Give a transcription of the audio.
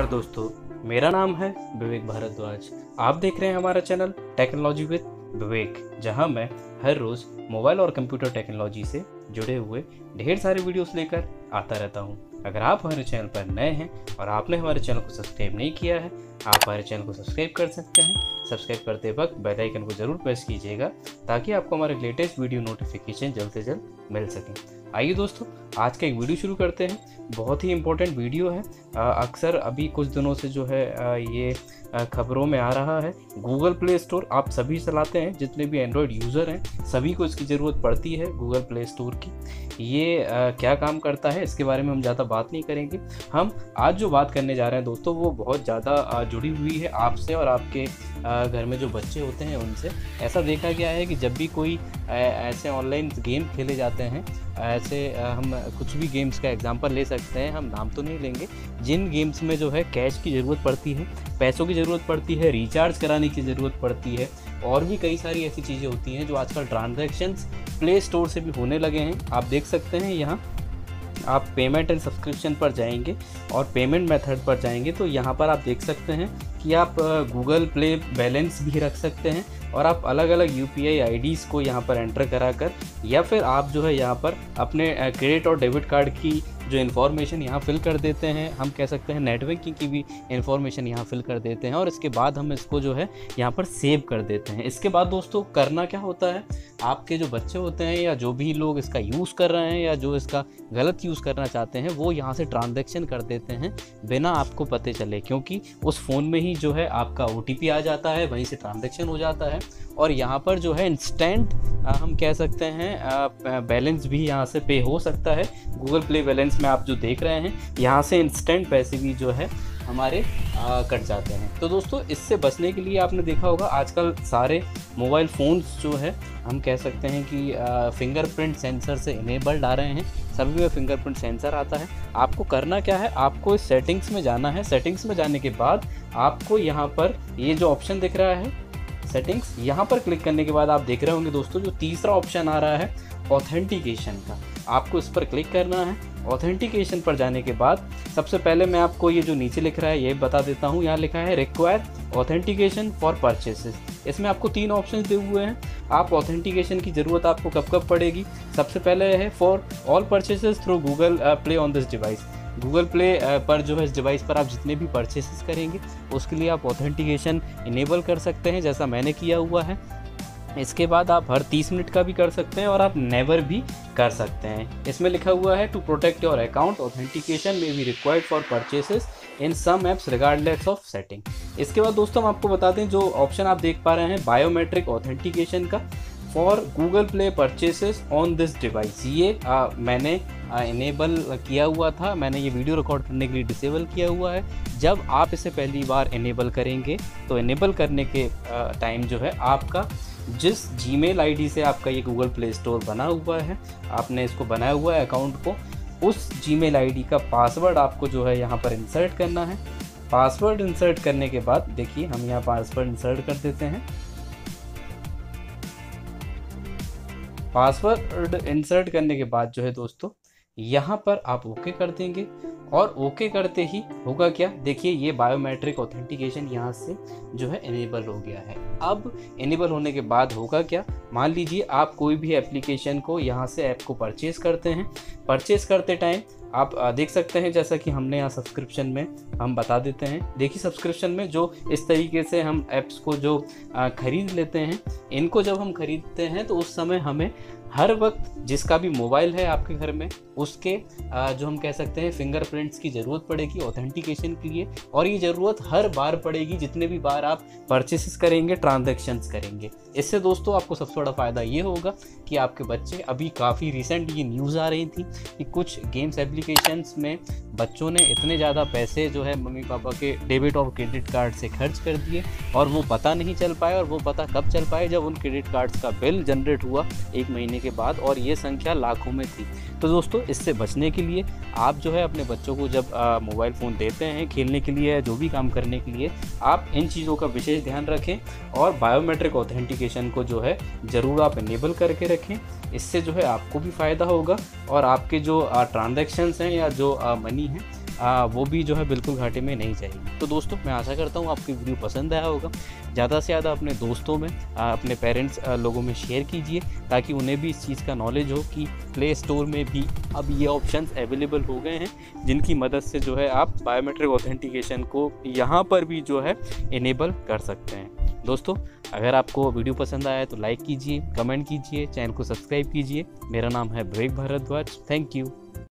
नमस्कार दोस्तों, मेरा नाम है विवेक भारद्वाज। आप देख रहे हैं हमारा चैनल टेक्नोलॉजी विद विवेक, जहाँ मैं हर रोज़ मोबाइल और कंप्यूटर टेक्नोलॉजी से जुड़े हुए ढेर सारे वीडियोस लेकर आता रहता हूँ। अगर आप हमारे चैनल पर नए हैं और आपने हमारे चैनल को सब्सक्राइब नहीं किया है आप हमारे चैनल को सब्सक्राइब कर सकते हैं। सब्सक्राइब करते वक्त बेल आइकन को ज़रूर प्रेस कीजिएगा ताकि आपको हमारे लेटेस्ट वीडियो नोटिफिकेशन जल्द से जल्द मिल सकें। आइए दोस्तों आज का एक वीडियो शुरू करते हैं। बहुत ही इम्पोर्टेंट वीडियो है। अक्सर अभी कुछ दिनों से जो है आ, ये खबरों में आ रहा है। गूगल प्ले स्टोर आप सभी चलाते हैं जितने भी एंड्रॉयड यूज़र हैं सभी को इसकी ज़रूरत पड़ती है गूगल प्ले स्टोर की। ये आ, क्या काम करता है? इसके बारे में हम ज़्यादा बात नहीं करेंगे। हम आज जो बात करने जा रहे हैं दोस्तों, वो बहुत ज़्यादा जुड़ी हुई है आपसे और आपके घर में जो बच्चे होते हैं उनसे। ऐसा देखा गया है कि जब भी कोई ऐसे ऑनलाइन गेम खेले जाते हैं, ऐसे हम कुछ भी गेम्स का एग्जांपल ले सकते हैं, हम नाम तो नहीं लेंगे। जिन गेम्स में जो है कैश की ज़रूरत पड़ती है, पैसों की ज़रूरत पड़ती है रिचार्ज कराने की ज़रूरत पड़ती है, और भी कई सारी ऐसी चीज़ें होती हैं जो आजकल ट्रांजेक्शन्स प्ले स्टोर से भी होने लगे हैं। आप देख सकते हैं यहाँ आप पेमेंट एंड सब्सक्रिप्शन पर जाएँगे और पेमेंट मेथड पर जाएँगे तो यहाँ पर आप देख सकते हैं कि आप गूगल प्ले बैलेंस भी रख सकते हैं और आप अलग अलग यू पी आई को यहाँ पर एंटर करा कर, या फिर आप जो है यहाँ पर अपने क्रेडिट और डेबिट कार्ड की जो इन्फॉर्मेशन यहाँ फिल कर देते हैं, हम कह सकते हैं नेटवर्किंग की भी इन्फॉर्मेशन यहाँ फिल कर देते हैं और इसके बाद हम इसको जो है यहाँ पर सेव कर देते हैं। इसके बाद दोस्तों करना क्या होता है? आपके जो बच्चे होते हैं या जो भी लोग इसका यूज़ कर रहे हैं या जो इसका गलत यूज़ करना चाहते हैं, वो यहाँ से ट्रांजेक्शन कर देते हैं बिना आपको पते चले, क्योंकि उस फ़ोन में ही जो है आपका ओटीपी आ जाता है, वहीं से ट्रांजेक्शन हो जाता है और यहाँ पर जो है इंस्टेंट हम कह सकते हैं बैलेंस भी यहाँ से पे हो सकता है। गूगल प्ले बैलेंस में आप जो देख रहे हैं यहाँ से इंस्टेंट पैसे भी जो है हमारे आ, कट जाते हैं। तो दोस्तों इससे बचने के लिए आपने देखा होगा आजकल सारे मोबाइल फ़ोन्स जो है हम कह सकते हैं कि फिंगरप्रिंट सेंसर से इनेबल्ड आ रहे हैं। सभी में फिंगरप्रिंट सेंसर आता है। आपको करना क्या है आपको इस सेटिंग्स में जाना है। सेटिंग्स में जाने के बाद आपको यहाँ पर ये जो ऑप्शन दिख रहा है सेटिंग्स यहाँ पर क्लिक करने के बाद आप देख रहे होंगे दोस्तों जो तीसरा ऑप्शन आ रहा है ऑथेंटिकेशन का। आपको इस पर क्लिक करना है। ऑथेंटिकेशन पर जाने के बाद, सबसे पहले मैं आपको ये जो नीचे लिख रहा है, ये बता देता हूँ। यहाँ लिखा है रिक्वायर ऑथेंटिकेशन फॉर परचेसेस इसमें आपको तीन ऑप्शन दिए हुए हैं। आप ऑथेंटिकेशन की ज़रूरत आपको कब कब पड़ेगी? सबसे पहले है for all purchases through Google Play on this device Google Play पर जो है, इस डिवाइस पर आप जितने भी परचेसेस करेंगे, उसके लिए आप ऑथेंटिकेशन इनेबल कर सकते हैं, जैसा मैंने किया हुआ है। इसके बाद आप हर 30 मिनट का भी कर सकते हैं और आप नेवर भी कर सकते हैं। इसमें लिखा हुआ है to protect your account authentication में be required for purchases in some apps regardless of setting इसके बाद दोस्तों हम आपको बता दें जो ऑप्शन आप देख पा रहे हैं बायोमेट्रिक ऑथेंटिकेशन का for Google Play purchases on this device ये आ, मैंने इनेबल किया हुआ था मैंने ये वीडियो रिकॉर्ड करने के लिए डिसेबल किया हुआ है। जब आप इसे पहली बार इनेबल करेंगे तो इनेबल करने के टाइम जो है आपका जिस जी मेल से आपका ये गूगल प्ले स्टोर बना हुआ है, आपने इसको बनाया हुआ है अकाउंट को, उस जी मेल का पासवर्ड आपको जो है यहाँ पर इंसर्ट करना है। पासवर्ड इंसर्ट करने के बाद, देखिए, हम यहाँ पासवर्ड इंसर्ट कर देते हैं। पासवर्ड इंसर्ट करने के बाद जो है दोस्तों, यहाँ पर आप ओके कर देंगे। और ओके करते ही होगा क्या? देखिए, ये बायोमेट्रिक ऑथेंटिकेशन यहाँ से जो है इनेबल हो गया है। अब इनेबल होने के बाद होगा क्या? मान लीजिए आप कोई भी एप्लीकेशन को यहाँ से ऐप को परचेज करते हैं। परचेज करते टाइम आप देख सकते हैं जैसा कि हमने यहाँ सब्सक्रिप्शन में हम बता देते हैं। देखिए सब्सक्रिप्शन में जो इस तरीके से हम ऐप्स को जो ख़रीद लेते हैं, इनको जब हम ख़रीदते हैं तो उस समय हमें हर वक्त जिसका भी मोबाइल है आपके घर में उसके जो हम कह सकते हैं फिंगरप्रिंट्स की ज़रूरत पड़ेगी ऑथेंटिकेशन के लिए, और ये ज़रूरत हर बार पड़ेगी, जितने भी बार आप परचेसेस करेंगे ट्रांजेक्शन्स करेंगे। इससे दोस्तों, आपको सबसे बड़ा फ़ायदा ये होगा कि आपके बच्चे, अभी काफ़ी रिसेंट ये न्यूज़ आ रही थी कि कुछ गेम्स एप्लीकेशंस में बच्चों ने इतने ज़्यादा पैसे जो है मम्मी पापा के डेबिट और क्रेडिट कार्ड से खर्च कर दिए, और वो पता नहीं चल पाए और वो पता कब चल पाए जब उन क्रेडिट कार्ड्स का बिल जनरेट हुआ एक महीने के बाद, और ये संख्या लाखों में थी। तो दोस्तों इससे बचने के लिए आप जो है अपने बच्चों को जब मोबाइल फ़ोन देते हैं, खेलने के लिए, जो भी काम करने के लिए, आप इन चीज़ों का विशेष ध्यान रखें और बायोमेट्रिक ऑथेंटिकेशन को जो है ज़रूर आप इनेबल करके रखें। इससे जो है आपको भी फ़ायदा होगा और आपके जो ट्रांजेक्शन्स हैं या जो मनी है आ, वो भी जो है बिल्कुल घाटे में नहीं जाएगी तो दोस्तों मैं आशा करता हूँ आपकी वीडियो पसंद आया होगा। ज़्यादा से ज़्यादा अपने दोस्तों में आ, अपने पेरेंट्स लोगों में शेयर कीजिए ताकि उन्हें भी इस चीज़ का नॉलेज हो कि प्ले स्टोर में भी अब ये ऑप्शन अवेलेबल हो गए हैं जिनकी मदद से जो है आप बायोमेट्रिक ऑथेंटिकेशन को यहाँ पर भी जो है इनेबल कर सकते हैं। दोस्तों अगर आपको वीडियो पसंद आया तो लाइक कीजिए कमेंट कीजिए चैनल को सब्सक्राइब कीजिए। मेरा नाम है विवेक भारद्वाज। Thank you